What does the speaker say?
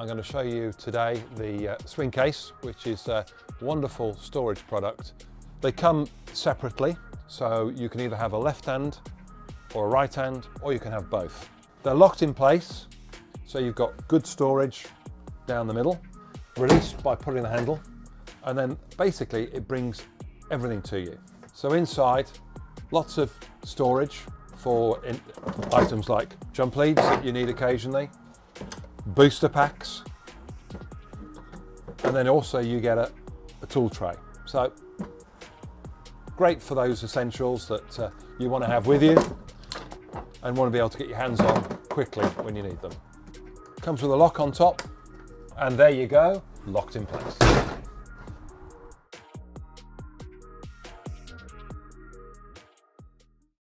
I'm going to show you today the uh, swing case, which is a wonderful storage product. They come separately, so you can either have a left hand or a right hand, or you can have both. They're locked in place, so you've got good storage down the middle, released by pulling the handle, and then basically it brings everything to you. So inside, lots of storage for items like jump leads that you need occasionally, booster packs, and then also you get a, a tool tray. So great for those essentials that uh, you want to have with you and want to be able to get your hands on quickly when you need them. Comes with a lock on top and there you go, locked in place.